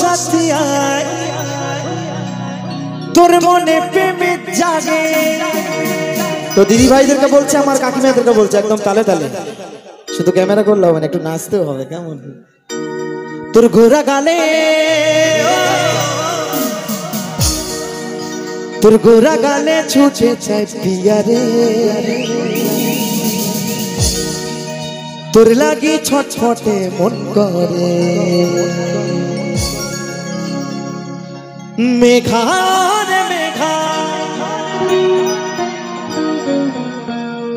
সাথী তোর মনে প্রেমে জাগে। তো দিদি ভাইদেরকে বলছে, আমার কাকিমাদেরকে বলছে, একদম তালে তালে। শুধু ক্যামেরা করলে হবে না, একটু নাচতেও হবে, কেমন? তোর ঘোরা গালে। তোর গোরা গালে ছুটে চাই পিয়ারে। তোর লাগি ছটফটে মন করে। मेघा मेघा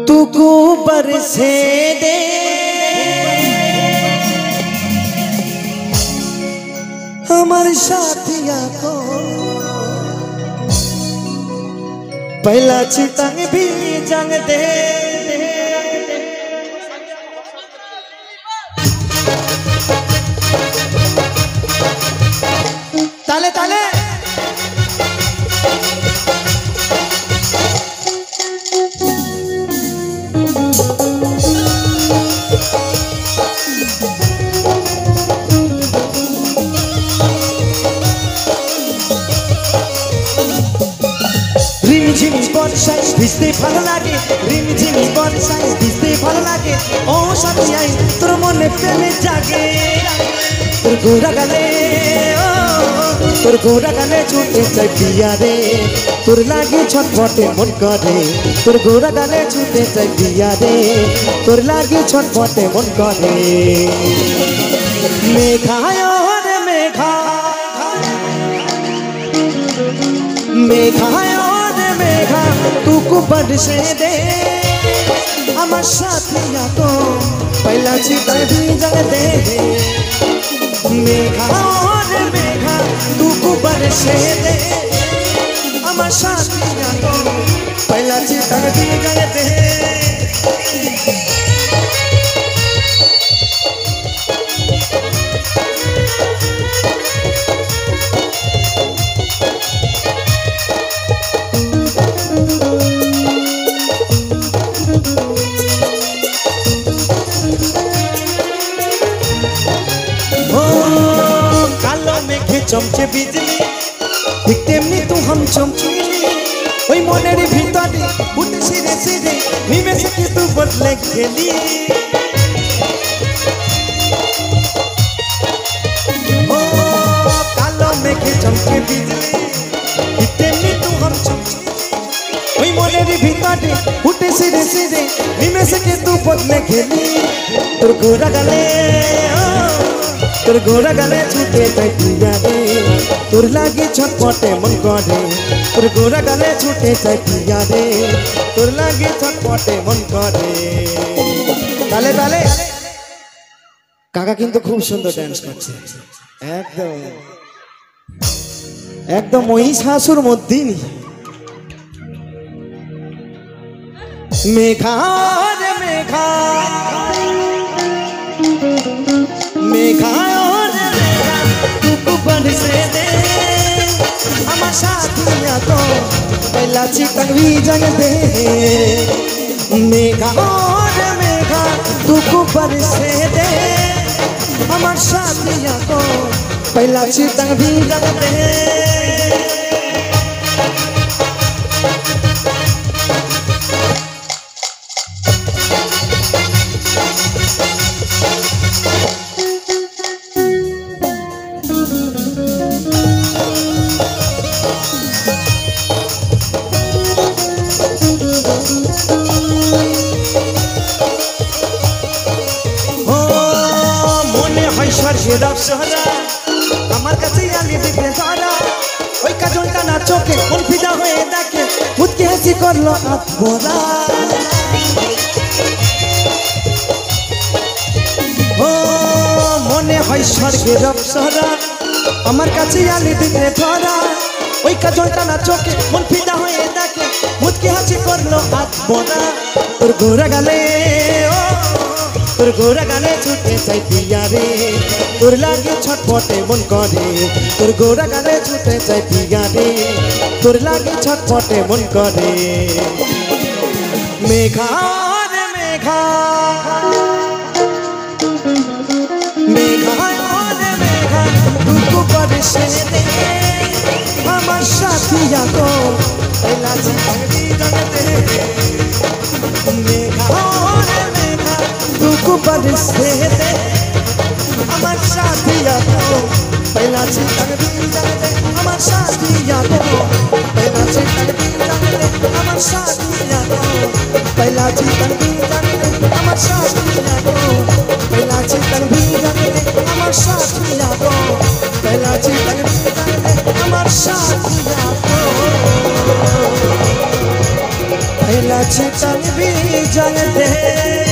तू को से दे। हमारे साथिया को पहला चितंग भी जंग दे, दे, दे, दे। রিমঝিম বর্ষায় ভিজতে ভালো লাগে, রিমঝিম বর্ষায় ভিজতে ভালো লাগে। ও সাথী আই তোর মনে প্রেমে জাগে, তোর গোরা গালে তোর গোরা গালে ছুটে চাই পিয়া রে। তোর লাগে ছটফটে মন করে, তোর গোরা গালে ছুটে চাই পিয়া রে। তোর লাগে ছটফটে মন করে। মেঘায় মেঘা, মেঘায় देखा तू को से दे हमार साथ या तो पहला चीता भी जग दे। मेघा, और मेघा तू को से दे हमार साथ या तो पहला चीता भी जग दे। চমকে বিজলি ঠিক তেমনি তো হাম চমকিলি ওই মনের ভিতরে উঠে সিরে সিরে নিমেষে কিন্তু বদলে গেলি ও কালো মেঘে চমকে বিজলি ঠিক তেমনি তো হাম চমকিলি ওই মনের ভিতরে উঠে সিরে সিরে নিমেষে কিন্তু বদলে গেলি তোর ঘোরা গালে ও, তোর ঘোরা গালে ছুটে যাই পিয়া রে তোর লাগে ছটপটে মন করে তোর ঘোরা গালে ছুটে যাই পিয়া রে তোর লাগে ছটপটে মন করে তালে তালে। কাকা কিন্তু খুব সুন্দর ড্যান্স করছে। একদম। একদম মহিষাসুর মধ্যেই। মেঘা রে মেঘা से दे। हम शादिया तो पहला चिकन भी जग मेघा और मेघा तू कुबर से दे। हमार शादिया तो पहला चिकन भी जग दे। অপসরা আমার কাছে আলি দিতে ধরা ওই কাজলটা না চোখে মন ফিদা হয়ে দেখে মুদকে হাসি করল আত্মরা ও, মনে হয় স্বর্গের অপসরা আমার কাছে আলি দিতে ধরা ওই কাজলটা না চোখে মন হয়ে দেখে মুদকে হাসি করল আত্মরা তোর ঘোরা গালে তোর গোরা গানে ছুটে চাই পিয়া রে। তোর লাগে ছটফটে মন করে। তোর গোরা গানে ছুটে চাই পিয়া রে। তোর লাগে ছটফটে মন করে। মেঘা রে মেঘা। মেঘা মেঘা আমার পহলা চিতন दुख बरसे दे আমার সাথিয়া গো পহলা চিতন भी रंग दे আমার সাথিয়া গো পহলা চিতন भी रंग दे আমার সাথিয়া গো पहला चितन भी रंग दे আমার সাথিয়া গো पहला चितन भी रंग दे আমার সাথিয়া গো पहला चितन भी रंग दे আমার সাথিয়া গো पहला चितन भी रंग दे